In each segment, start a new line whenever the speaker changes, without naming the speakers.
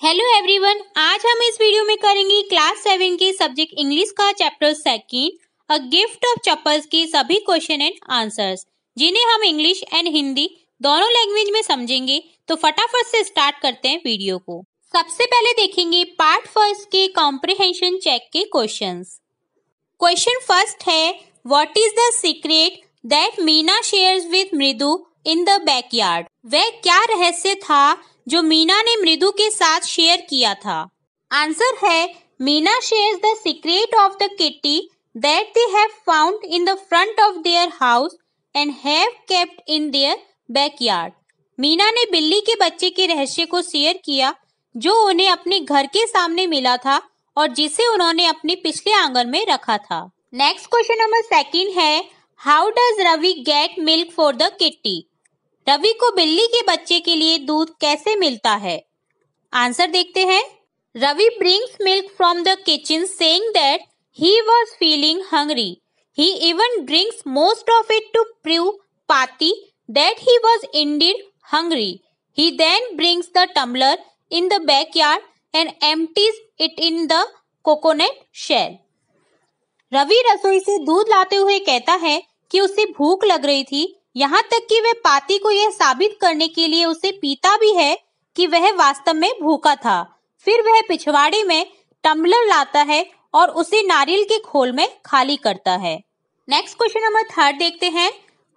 Hello everyone आज हम इस वीडियो में करेंगे क्लास सेवन के सब्जेक्ट इंग्लिश का chapter second a gift of chappals के सभी क्वेश्चन एंड आंसर्स जिन्हें हम इंग्लिश एंड हिंदी दोनों लैंग्वेज में समझेंगे तो फटाफट से स्टार्ट करते हैं वीडियो को। सबसे पहले देखेंगे पार्ट फ़र्स्ट के कॉम्प्रिहेंशन चेक के क्वेश्चन क्वेश्चन फ़र्स्ट है what is the secret that Meena share with Mridu in the backyard वह क्या रहस्य था जो मीना ने मृदु के साथ शेयर किया था। आंसर है, Meena shares the secret of the kitty that they have found in the front of their house and have kept in their backyard Meena ने बिल्ली के बच्चे के रहस्य को शेयर किया, जो उन्हें अपने घर के सामने मिला था और जिसे उन्होंने अपने पिछले आँगन में रखा था। नेक्स्ट क्वेश्चन नंबर सेकंड है how does Ravi get milk for the kitty Ravi को बिल्ली के बच्चे के लिए दूध कैसे मिलता है? आंसर देखते हैं। Ravi brings milk from the kitchen saying that he was feeling hungry he even drinks most of it to prove पाती that he was indeed hungry he then brings the tumbler in the backyard and empties it in the coconut shell Ravi रसोई से दूध लाते हुए कहता है कि उसे भूख लग रही थी यहाँ तक कि वह पाती को यह साबित करने के लिए उसे पीता भी है कि वह वास्तव में भूखा था। फिर वह पिछवाड़े में टम्बलर लाता है और उसे नारियल के खोल में खाली करता है। नेक्स्ट क्वेश्चन नंबर थर्ड देखते हैं।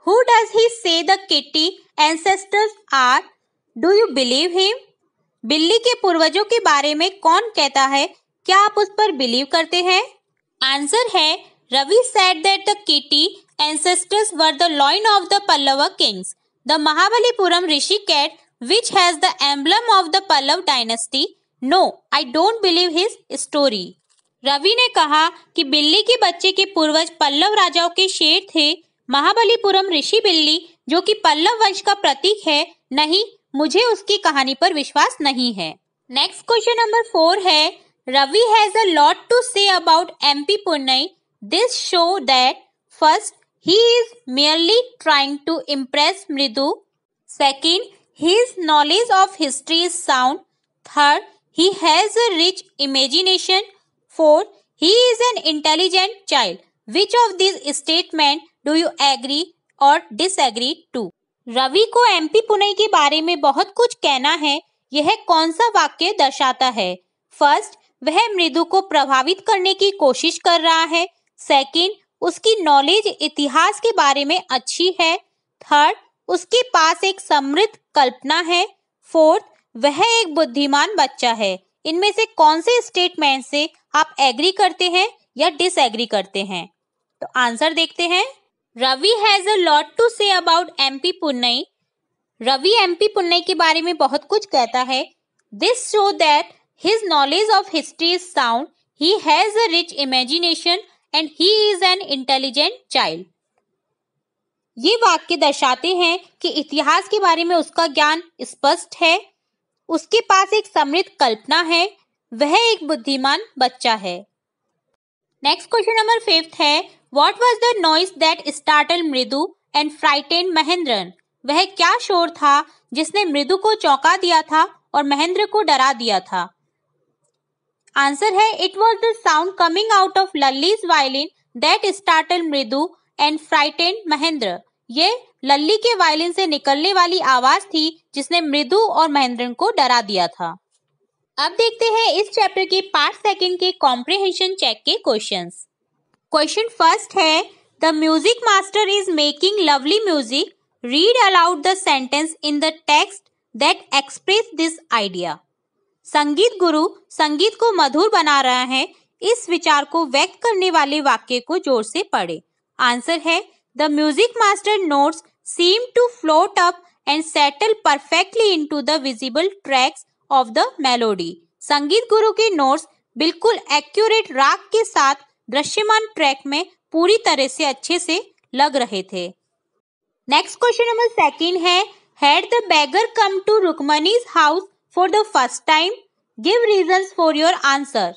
Who does he say the kitty ancestors are do you believe him बिल्ली के पूर्वजों के बारे में कौन कहता है? क्या आप उस पर बिलीव करते हैं? आंसर है Ravi said that the kitty ancestors were the loin of the Pallava kings. The Mahabalipuram Rishi cat, which has the emblem of the Pallav dynasty. No, I don't believe his story. Ravi ने कहा कि बिल्ली के बच्चे के पूर्वज पल्लव राजाओं के शेर थे महाबलीपुरम ऋषि बिल्ली जो कि पल्लव वंश का प्रतीक है नहीं मुझे उसकी कहानी पर विश्वास नहीं है नेक्स्ट क्वेश्चन नंबर फोर है Ravi has a lot to say about MP Punnai this show that first He is merely trying to impress Mridu. Second, his knowledge of history is sound. Third, he has a rich imagination. Fourth, he is an intelligent child. Which of these statements do you agree और disagree to? Ravi को MP Pune के बारे में बहुत कुछ कहना है यह कौन सा वाक्य दर्शाता है फ़र्स्ट वह मृदु को प्रभावित करने की कोशिश कर रहा है सेकंड उसकी नॉलेज इतिहास के बारे में अच्छी है। थर्ड उसके पास एक समृद्ध कल्पना है। फोर्थ वह एक बुद्धिमान बच्चा है। इनमें से कौन से स्टेटमेंट से आप एग्री करते हैं या डिसएग्री करते हैं? तो आंसर देखते हैं। Ravi has a lot to say about MP Punnai Ravi MP Punnai के बारे में बहुत कुछ कहता है। This show that his knowledge of history is sound he has a rich imagination and he is an intelligent child ये वाक्य दर्शाते हैं कि इतिहास के बारे में उसका ज्ञान स्पष्ट है, उसके पास एक समृद्ध कल्पना है, वह एक बुद्धिमान बच्चा है। नेक्स्ट क्वेश्चन नंबर फिफ्थ है what was the noise that startle Mridu and frighten Mahendran? वह क्या शोर था जिसने मृदु को चौंका दिया था और महेंद्र को डरा दिया था? आंसर है it was the sound coming out of Lalli's violin that startle Mridu and frighten Mahendra. ये लल्ली के वायलिन से निकलने वाली आवाज़ थी, जिसने मृदु और महेंद्र को डरा दिया था। अब देखते हैं इस चैप्टर के पार्ट सेकंड के कॉम्प्रिहेंशन चेक के क्वेश्चंस क्वेश्चन फ़र्स्ट है the music master is making lovely music read aloud the sentence in the text that express this idea संगीत गुरु संगीत को मधुर बना रहे हैं, इस विचार को व्यक्त करने वाले वाक्य को ज़ोर से पढ़े। आंसर है, the music master notes seem to float up and settle perfectly into the visible tracks of the melody. संगीत गुरु के नोट्स बिल्कुल एक्यूरेट राग के साथ दृश्यमान ट्रैक में पूरी तरह से अच्छे से लग रहे थे। नेक्स्ट क्वेश्चन नंबर सेकंड है, had the beggar come to Rukmini's house for the first time give reason for your answer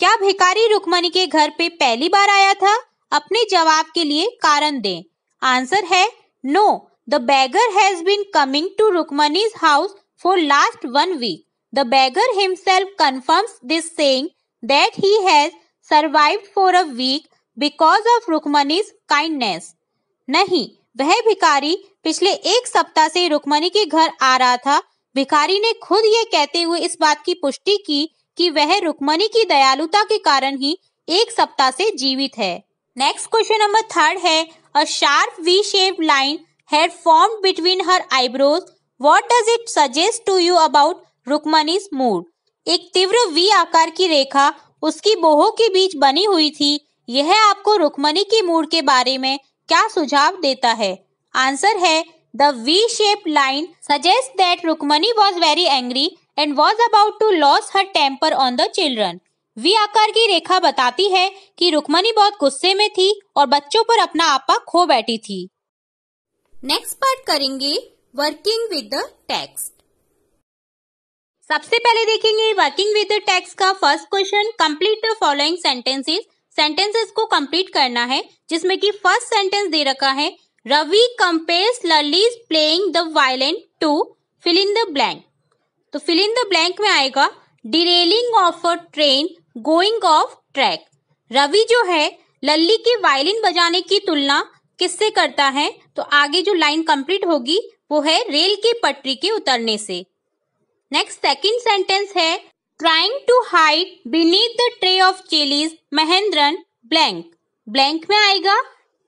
क्या भिकारी रुकमणी के घर पे पहली बार आया था? अपने जवाब के लिए कारण दें। आंसर है no the beggar has been coming to Rukmini's house for last one week the beggar himself confirms this saying that he has survived for a week because of Rukmani's kindness. नहीं, वह भिखारी पिछले एक सप्ताह से रुक्मणी के घर आ रहा था भिखारी ने खुद ये कहते हुए इस बात की पुष्टि की कि वह रुक्मणी की दयालुता के कारण ही एक सप्ताह से जीवित है। नेक्स्ट क्वेश्चन नंबर थर्ड है a sharp V shape line had formed between her eyebrows what does it suggest to you about Rukmini's mood एक तीव्र वी आकार की रेखा उसकी बोहों के बीच बनी हुई थी। यह आपको रुक्मणी की मूड के बारे में क्या सुझाव देता है? आंसर है the V shape line suggest that Rukmini was very angry and was about to lose her temper on the children V आकार की रेखा बताती है कि रुक्मणी बहुत गुस्से में थी और बच्चों पर अपना आपा खो बैठी थी। नेक्स्ट पार्ट करेंगे वर्किंग विद द टेक्स्ट सबसे पहले देखेंगे वर्किंग विद द टेक्स्ट का first question complete the following sentences sentences को कंप्लीट करना है, जिसमें कि फ़र्स्ट सेंटेंस दे रखा है Ravi compares Lalli's playing the violin to fill in the blank तो फिल इन द ब्लैंक में आएगा derailing of a train going off track Ravi जो है, लल्ली के वायलिन बजाने की तुलना किससे करता है? तो आगे जो लाइन कंप्लीट होगी, वो है रेल की पटरी के उतरने से. नेक्स्ट सेकंड सेंटेंस है trying to hide beneath the tray of chillies Mahendran blank blank में आएगा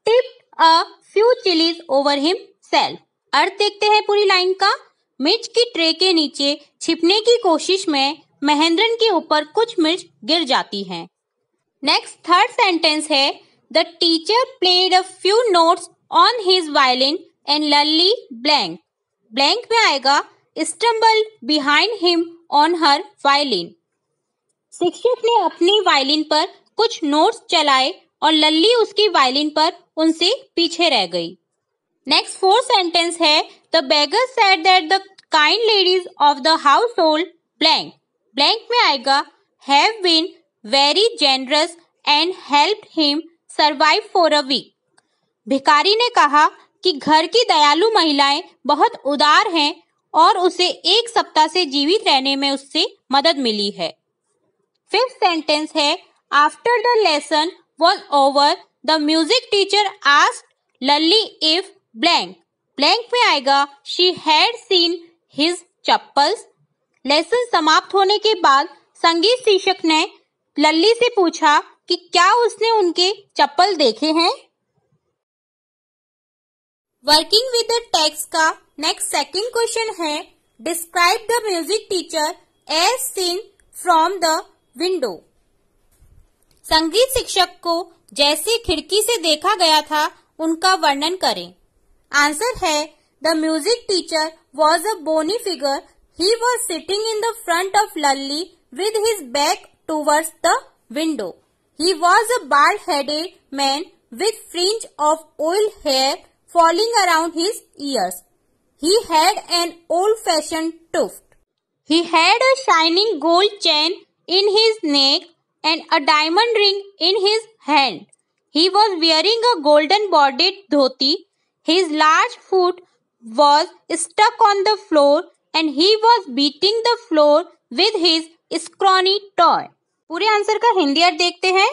tip a few chillies over himself अर्थ देखते हैं पूरी लाइन का। मिर्च की ट्रे के नीचे छिपने की कोशिश में महेंद्रन के ऊपर कुछ मिर्च गिर जाती हैं। नेक्स्ट थर्ड सेंटेंस है। The teacher played a few notes on his violin and Lalli blank blank में आएगा stumble behind him on her violin शिक्षक ने अपनी वायलिन पर कुछ नोट्स चलाए और लल्ली उसकी वायलिन पर उनसे पीछे रह गई। नेक्स्ट फोर सेंटेंस है the beggar said that the kind ladies of the household blank blank में आएगा have been very generous and help him survive for a week भिकारी ने कहा कि घर की दयालु महिलाएँ बहुत उदार हैं और उसे एक सप्ताह से जीवित रहने में उससे मदद मिली है। फिफ्थ सेंटेंस है after the lesson was over the music teacher asked Lalli if blank blank में आएगा. She had seen his chappals lesson समाप्त होने के बाद संगीत शिक्षक ने लल्ली से पूछा कि क्या उसने उनके चप्पल देखे हैं? वर्किंग विद द टेक्स्ट का नेक्स्ट सेकंड क्वेश्चन है. Describe the music teacher as seen from the window संगीत शिक्षक को जैसे खिड़की से देखा गया था, उनका वर्णन करें आंसर है, the music teacher was a bony figure he was sitting in the front of Lalli with his back towards the window he was a bald headed man with fringe of oil hair falling around his ears. He had an old-fashioned tuft. He had a shining gold chain in his neck and a diamond ring in his hand. He was wearing a golden bordered dhoti. His large foot was stuck on the floor and he was beating the floor with his scrawny toy. पूरे answer का हिंदी अर्थ देखते हैं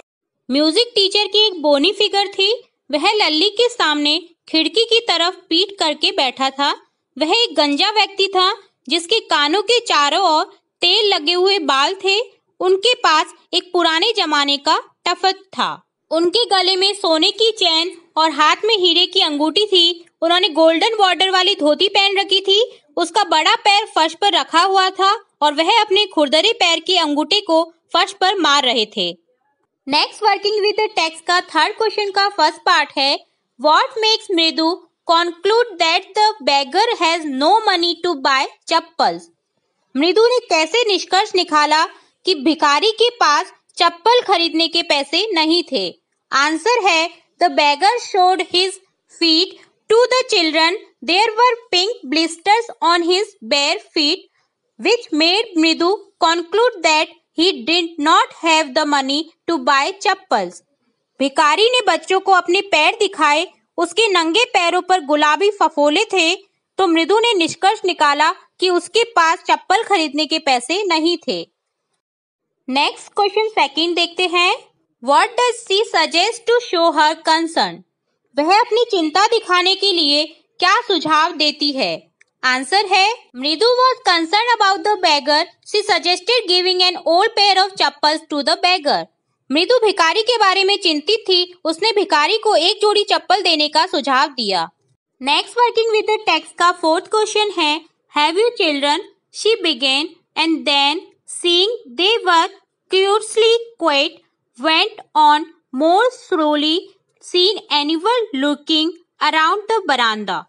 music teacher की एक बोनी figure थी वह लल्ली के सामने खिड़की की तरफ़ पीट करके बैठा था वह एक गंजा व्यक्ति था जिसके कानों के चारों ओर तेल लगे हुए बाल थे उनके पास एक पुराने जमाने का टफत था। उनके गले में सोने की चैन और हाथ में हीरे की अंगूठी थी। उन्होंने गोल्डन बॉर्डर वाली धोती पहन रखी थी। उसका बड़ा पैर फर्श पर रखा हुआ था और वह अपने खुरदरे पैर की अंगूठे को फर्श पर मार रहे थे। नेक्स्ट वर्किंग विद टेक्स्ट का थर्ड क्वेश्चन का फ़र्स्ट पार्ट है, What makes Mridu conclude that the beggar has no money to buy chappals? Mridu ने कैसे निष्कर्ष निकाला कि भिखारी के पास चप्पल खरीदने के पैसे नहीं थे। आंसर है, the beggar showed his feet to the children. There were pink blisters on his bare feet which made Mridu conclude that he did not have the money to buy chappals. भिकारी ने बच्चों को अपने पैर दिखाए। उसके नंगे पैरों पर गुलाबी फफोले थे। तो मृदु ने निष्कर्ष निकाला कि उसके पास चप्पल खरीदने के पैसे नहीं थे। नेक्स्ट क्वेश्चन सेकंड देखते हैं. What does she suggest to show her concern वह अपनी चिंता दिखाने के लिए क्या सुझाव देती है? आंसर है, Mridu was concern about the beggar she suggested giving an old pair of chappals to the beggar Mridu भिकारी के बारे में चिंतित थी. उसने भिकारी को एक जोड़ी चप्पल देने का सुझाव दिया. Next working with the text का फोर्थ क्वेश्चन है. Have you children she began and then seeing they were curiously quiet went on more slowly seen anyone looking around the veranda.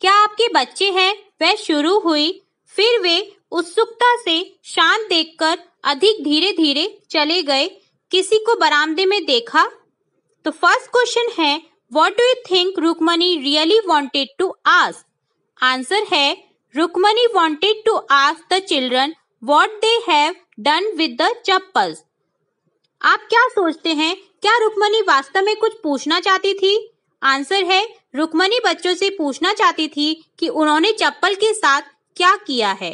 क्या आपके बच्चे हैं? वह शुरू हुई। फिर वे उत्सुकता से शांत देखकर अधिक धीरे धीरे चले गए। किसी को बरामदे में देखा? तो फ़र्स्ट क्वेश्चन है what do you think Rukmini really wanted to ask answer है Rukmini wanted to ask the children what they have done with the chappals आप क्या सोचते हैं? क्या रुकमनी वास्तव में कुछ पूछना चाहती थी? आंसर है, रुकमनी बच्चों से पूछना चाहती थी कि उन्होंने चप्पल के साथ क्या किया है।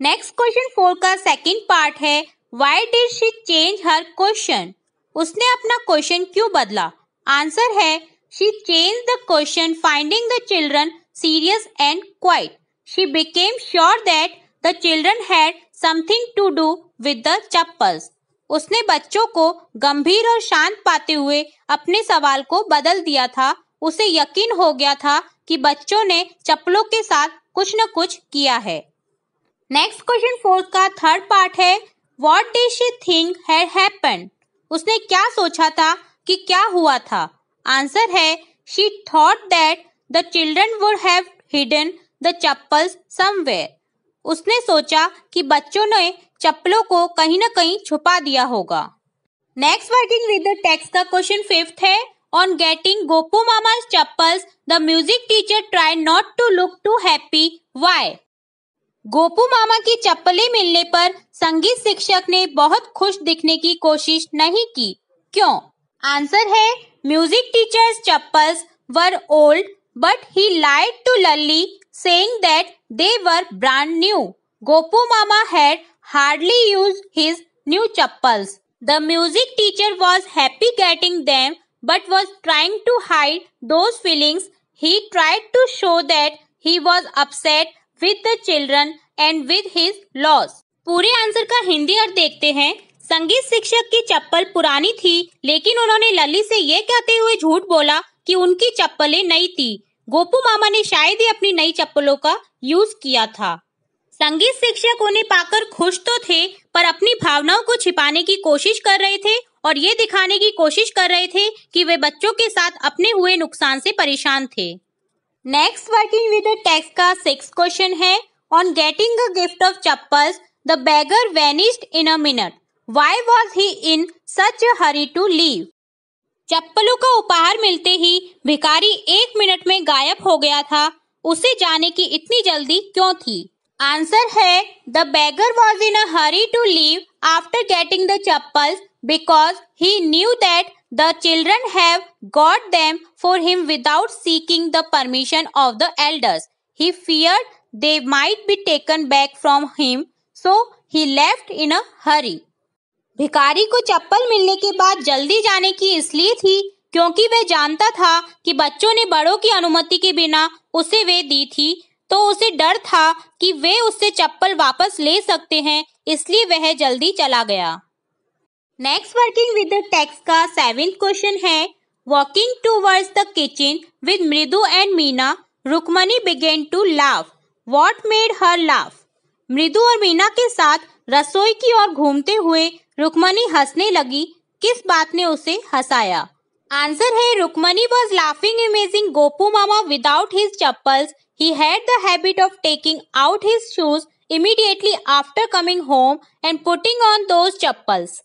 नेक्स्ट क्वेश्चन फोर का सेकंड पार्ट है why did she change her question उसने अपना क्वेश्चन क्यों बदला? आंसर है she change the question finding the children serious and quiet she became sure that the children had something to do with the chappals उसने बच्चों को गंभीर और शांत पाते हुए अपने सवाल को बदल दिया था। उसे यकीन हो गया था कि बच्चों ने चप्पलों के साथ कुछ न कुछ किया है। नेक्स्ट क्वेश्चन फोर्थ का थर्ड पार्ट है what did she think happen उसने क्या सोचा था कि क्या हुआ था? आंसर है she thought that the children would have hidden the chappals somewhere उसने सोचा कि बच्चों ने चप्पलों को कहीं न कहीं छुपा दिया होगा। Next working with the text का क्वेश्चन फिफ्थ है। On getting Gopu Mama chappals the music teacher try not to look too happy why Gopu Mama की चप्पलें मिलने पर संगीत शिक्षक ने बहुत खुश दिखने की कोशिश नहीं की। क्यों? आंसर है music teacher's chappals were old but he lied to Lalli saying that they were brand new. Gopu Mama had hardly used his new chappals. The music teacher was happy getting them but was trying to hide those feelings. He tried to show that he was upset with the children and with his loss. पूरे answer का हिंदी अर्थ देखते हैं संगीत शिक्षक की चप्पल पुरानी थी लेकिन उन्होंने लली से ये कहते हुए झूठ बोला कि उनकी चप्पलें नई थी गोपू मामा ने शायद ही अपनी नई चप्पलों का यूज़ किया था। संगीत शिक्षक उन्हें पाकर खुश तो थे, पर अपनी भावनाओं को छिपाने की कोशिश कर रहे थे और ये दिखाने की कोशिश कर रहे थे कि वे बच्चों के साथ अपने हुए नुकसान से परेशान थे। नेक्स्ट वर्किंग विद टेक्स्ट का सिक्स क्वेश्चन है। On getting a gift of chappals the beggar vanished in a minute why was he in such a hurry to leave चप्पलों का उपहार मिलते ही भिखारी एक मिनट में गायब हो गया था, उसे जाने की इतनी जल्दी क्यों थी? आंसर है, the beggar was in hurry to leave after getting the chappals because he knew that the children have got them for him without seeking the permission of the elders. He fear they might be taken back from him, so he left in a hurry. भिकारी को चप्पल मिलने के बाद जल्दी जाने की इसलिए थी क्योंकि वह जानता था कि बच्चों ने बड़ों की अनुमति के बिना उसे वे दी थी तो उसे डर था कि वे उससे चप्पल वापस ले सकते हैं, इसलिए वह जल्दी चला गया। Next working with the text का सेवेंथ क्वेश्चन है walking towards the kitchen with Mridu and Meena Rukmani began to laugh what made her laugh Mridu और मीना के साथ रसोई की ओर घूमते हुए रुक्मणी हंसने लगी। किस बात ने उसे हंसाया? आंसर है Rukmani was laughing imagining Gopu Mama without his chappal he had the habit of taking out his shoes immediately after coming home and putting on those chappals.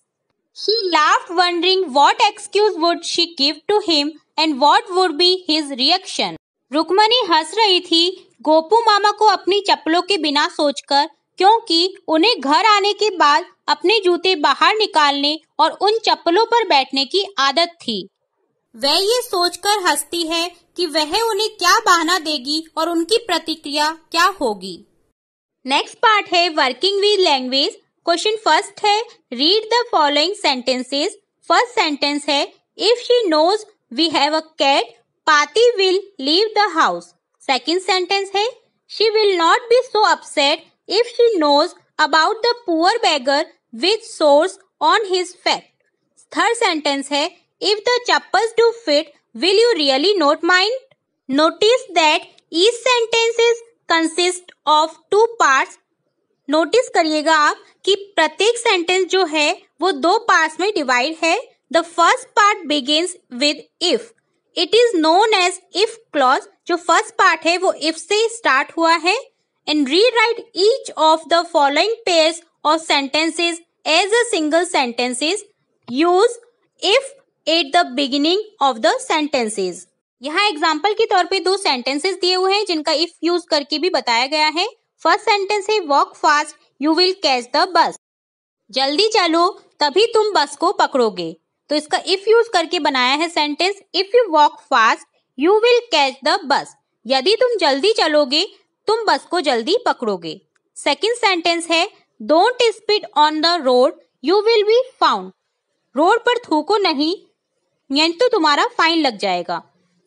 He laugh wondering what excuse would she give to him and what would be his reaction Rukmani हंस रही थी। गोपू मामा को अपनी चप्पलों के बिना सोचकर, क्योंकि उन्हें घर आने के बाद अपने जूते बाहर निकालने और उन चप्पलों पर बैठने की आदत थी। वह ये सोचकर हंसती है कि वह उन्हें क्या बहाना देगी और उनकी प्रतिक्रिया क्या होगी। नेक्स्ट पार्ट है working with language question first है read the following sentences first sentence है if she knows we have a cat Paati will leave the house second sentence है she will not be so upset if she knows about the poor beggar with sores on his feet third sentence है if the chappals do fit will you really not mind notice that each sentences consist of two parts notice करिएगा आप कि प्रत्येक sentence जो है, वो दो parts में डिवाइड है। The first part begins with if it is known as if clause जो फ़र्स्ट पार्ट है, वो इफ़ से स्टार्ट हुआ है। And rewrite each of the following pairs of sentences as a single sentences use if at the beginning of the sentences यहाँ example के तौर पे दो सेंटेंसेस दिए हुए हैं, जिनका इफ़ यूज़ करके भी बताया गया है। फ़र्स्ट सेंटेंस है walk fast you will catch the bus जल्दी चलो, तभी तुम बस को पकड़ोगे। तो इसका इफ़ यूज़ करके बनाया है sentence if you walk fast you will catch the bus यदि तुम जल्दी चलोगे, तुम बस को जल्दी पकड़ोगे। सेकेंड सेंटेंस है don't speed on the road you will be found road पर थूको नहीं, यानी तो तुम्हारा फाइन लग जाएगा।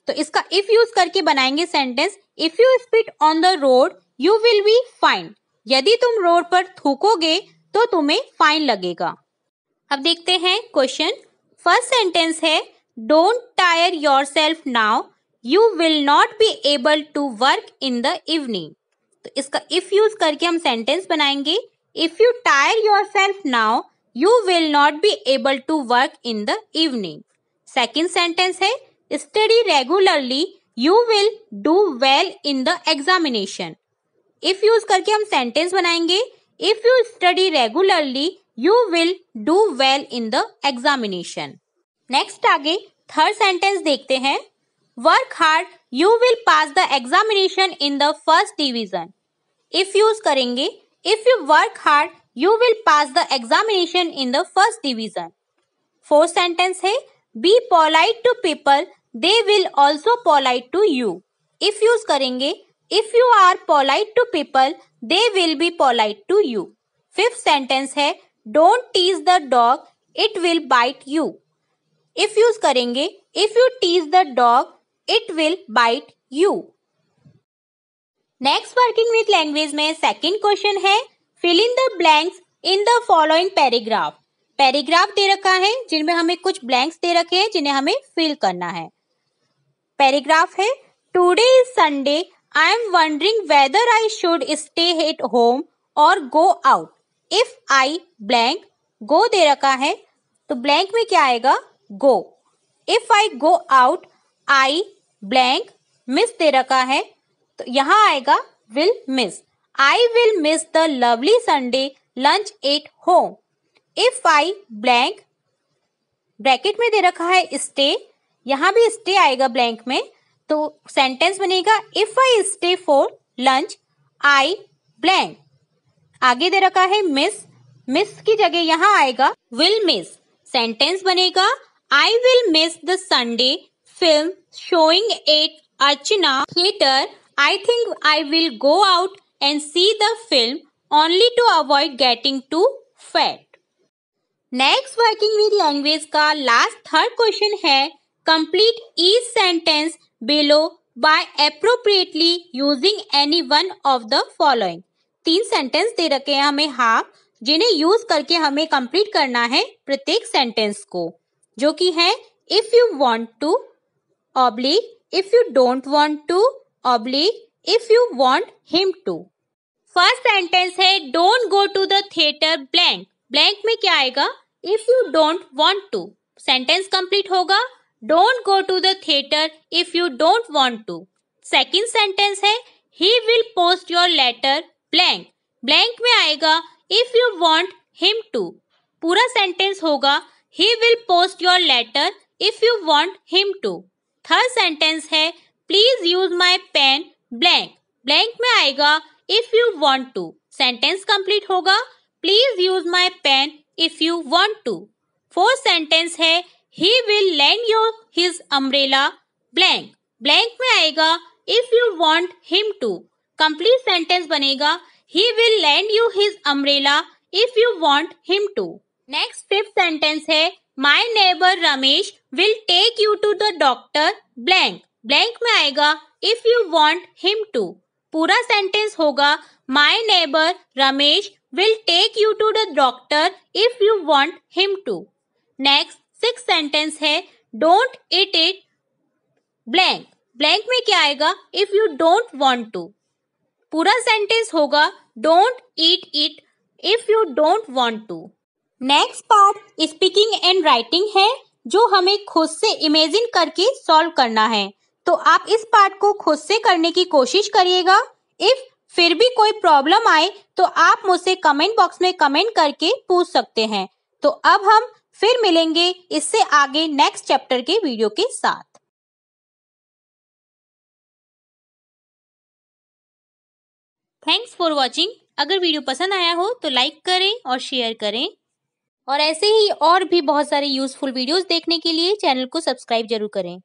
तो इसका इफ़ यूज़ करके बनाएँगे sentence if you speed on the road you will be fine यदि तुम रोड पर थूकोगे तो तुम्हें फाइन लगेगा। अब देखते हैं क्वेश्चन फ़र्स्ट सेंटेंस है don't tire yourself now you will not be able to work in the evening तो इसका इफ़ यूज़ करके हम सेंटेंस बनाएँगे you tire yourself now you will not be able to work in the evening second sentence है study regularly you will do well in the examination if use करके हम sentence बनाएँगे if you study regularly you will do well in the examination next आगे third sentence देखते हैं. Work hard you will pass the examination in the first division if use करेंगे if you work hard you will pass the examination in the first division fourth sentence है be polite to people they will also polite to you if use करेंगे if you are polite to people they will be polite to you fifth sentence है don't tease the dog it will bite you if use करेंगे if you tease the dog it will bite you Next working with language में second question है. Fill in the blanks in the following paragraph paragraph दे रखा है, जिनमें हमें कुछ blanks दे रखे हैं, जिन्हें हमें फिल करना है। पैराग्राफ है today is Sunday I am wondering whether I should stay at home और go out if I blank go दे रखा है तो ब्लैंक में क्या आएगा? Go if I go out I blank miss दे रखा है तो यहाँ आएगा will miss I will miss the lovely Sunday lunch at home if I blank bracket में दे रखा है स्टे यहाँ भी स्टे आएगा ब्लैंक में तो सेंटेंस बनेगा if I stay for lunch I blank आगे दे रखा है मिस मिस की जगह यहाँ आएगा विल मिस सेंटेंस बनेगा I will miss the Sunday film showing at Archana theatre I think I will go out and see the film only to avoid getting too fat next working with language का last third question है complete each sentence below by appropriately using any one of the following तीन sentence दे रखे हैं हमें half जिन्हें use करके हमें कंप्लीट करना है प्रत्येक सेंटेंस को, जो कि है if you want to oblige if you don't want to oblige if you want him to first sentence है don't go to the theatre blank blank में क्या आएगा? If you don't want to sentence complete होगा don't go to the theatre if you don't want to second sentence है he will post your letter blank blank में आएगा if you want him to पूरा sentence होगा he will post your letter if you want him to third sentence है please use my pen blank blank में आएगा if you want to sentence complete होगा. Please use my pen if you want to fourth sentence है he will lend your his umbrella blank blank में आएगा if you want him to complete sentence बनेगा he will lend you his umbrella if you want him to next fifth sentence है my neighbour Ramesh will take you to the doctor blank. Blank में आएगा if you want him to पूरा sentence होगा my neighbour Ramesh will take you to the doctor if you want him to next six sentence है don't eat eat blank blank में क्या आएगा if you don't want to पूरा sentence होगा don't eat eat if you don't want to next part speaking and writing है, जो हमें खुद से इमेजिन करके सॉल्व करना है। तो आप इस पार्ट को खुद से करने की कोशिश करिएगा। इफ़ फिर भी कोई प्रॉब्लम आए तो आप मुझसे कमेंट बॉक्स में कमेंट करके पूछ सकते हैं। तो अब हम फिर मिलेंगे इससे आगे नेक्स्ट चैप्टर के वीडियो के साथ। थैंक्स फॉर वॉचिंग अगर वीडियो पसंद आया हो तो लाइक करें और शेयर करें। और ऐसे ही और भी बहुत सारे यूजफुल वीडियोस देखने के लिए चैनल को सब्सक्राइब ज़रूर करें।